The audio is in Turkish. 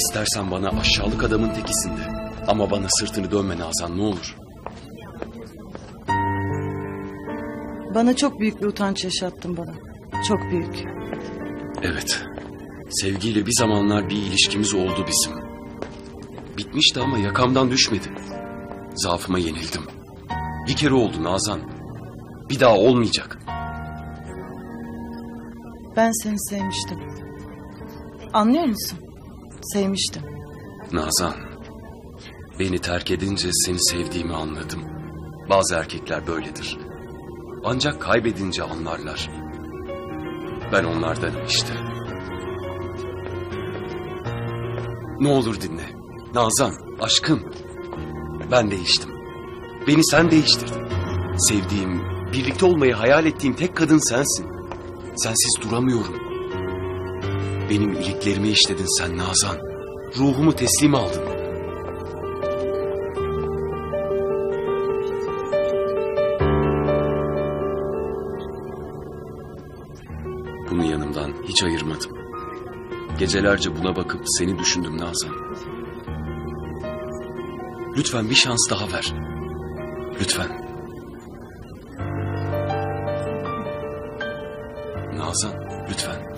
İstersen bana aşağılık adamın tekisinde. Ama bana sırtını dönme Nazan ne olur. Bana çok büyük bir utanç yaşattın bana. Çok büyük. Evet. Sevgiyle bir zamanlar bir ilişkimiz oldu bizim. Bitmişti ama yakamdan düşmedi. Zaafıma yenildim. Bir kere oldu Nazan. Bir daha olmayacak. Ben seni sevmiştim. Anlıyor musun? Sevmiştim. Nazan. Beni terk edince seni sevdiğimi anladım. Bazı erkekler böyledir. Ancak kaybedince anlarlar. Ben onlardanım işte. Ne olur dinle. Nazan, aşkım. Ben değiştim. Beni sen değiştirdin. Sevdiğim, birlikte olmayı hayal ettiğim tek kadın sensin. Sensiz duramıyorum. Benim iliklerimi işledin sen Nazan. Ruhumu teslim aldın. Bunu yanımdan hiç ayırmadım. Gecelerce buna bakıp seni düşündüm Nazan. Lütfen bir şans daha ver. Lütfen. Nazan, lütfen.